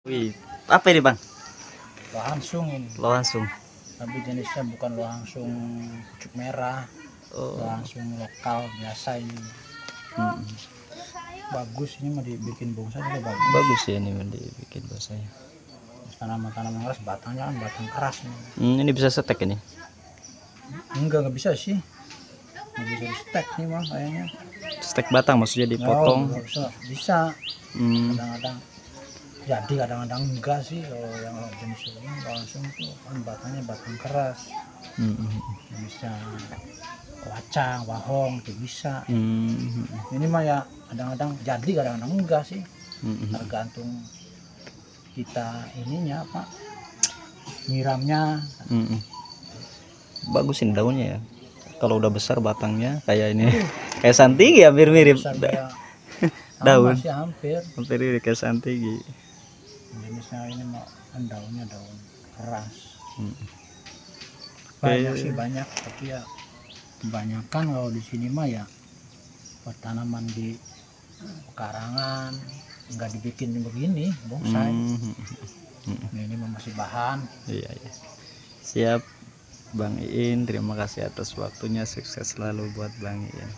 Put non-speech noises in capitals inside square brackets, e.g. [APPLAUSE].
Wih, apa ini bang? langsung ini Lo langsung. tapi jenisnya bukan langsung pucuk merah Oh. langsung lokal biasa ini hmm. bagus ini mau dibikin bonsai juga bagus Bagus ya ini Bang, dibikin bahasanya. tanaman tanaman keras batangnya kan batang keras ini Hmm, ini bisa setek ini. enggak nggak bisa sih nggak bisa di stack nih mah kayaknya Setek batang maksudnya Oh, dipotong. nggak bisa bisa Hmm. kadang-kadang jadi kadang-kadang enggak sih kalau yang jenis ini langsung tuh kan batangnya batang keras Hmm. hmm, bisa wacang wahong itu bisa Hmm. ini mah ya kadang-kadang jadi kadang-kadang enggak sih Hmm. hmm. tergantung kita ininya apa nyiramnya Hmm, hmm. Bagus ini daunnya ya. Kalau udah besar batangnya kayak ini. kayak santigi hampir mirip. besar Da- kayak [LAUGHS] daun. sama sih hampir hampir kayak santigi. Jenisnya ini mah daunnya daun keras Hmm. banyak sih banyak tapi ya kebanyakan kalau di sini mah ya tanaman di pekarangan nggak dibikin begini bonsai Hmm. hmm, Nah, ini mah masih bahan Iya, iya. Siap Bang Iin, terima kasih atas waktunya. Sukses selalu buat Bang Iin.